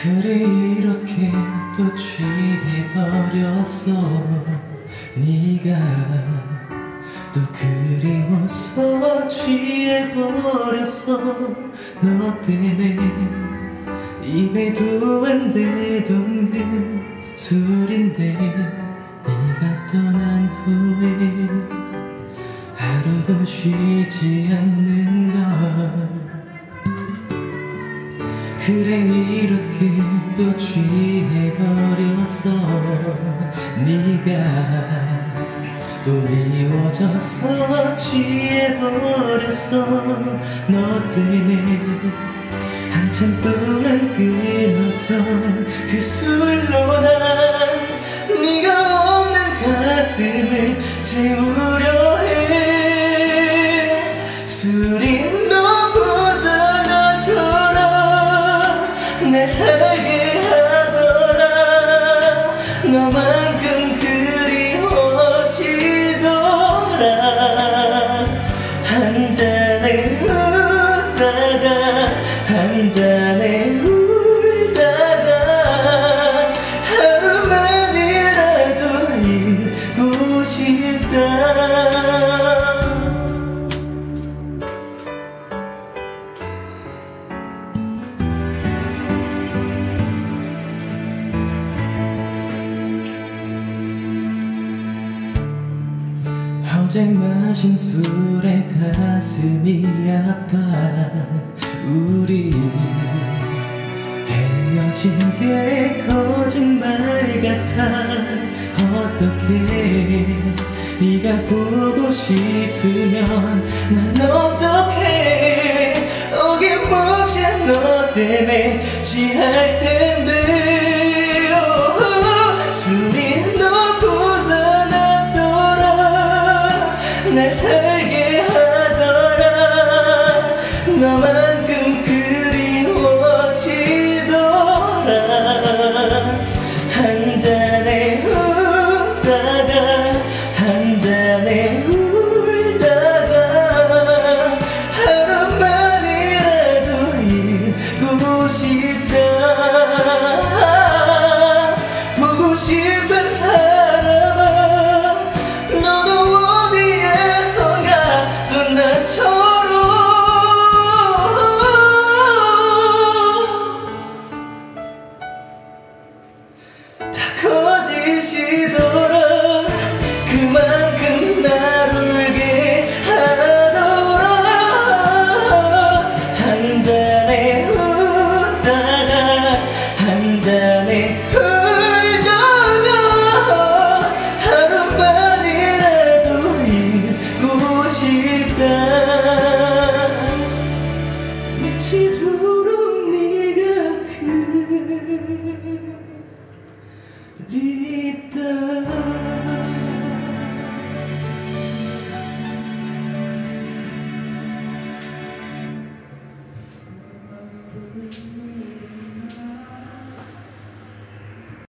그래 이렇게 또 취해버렸어 네가 또 그리워서 취해버렸어 너 때문에 입에 도 안 되던 그 술인데 네가 떠난 후에 하루도 쉬지 않는 그래 이렇게 또 취해버렸어 네가 또 미워져서 취해버렸어 너 때문에 한참 동안 끊었던 그 술로 난 네가 없는 가슴을 채우 너만큼 그리워지더라. 한 잔에 울다가 한 잔 어제 마신 술에 가슴이 아파? 우리 헤어진 게 거짓말 같아. 어떻게 네가 보고 싶으면 난 어떡해? 어김없이 너 때문에 취할 텐 날 살게 하더라. 너만큼 그리워지더라. 한 잔에 울다가 한 잔에 울다가 하루만이라도 잊고 싶다 잔에 한 잔에 울다가 하루만이라도 잊고 싶다. 미치도록 네가 그립다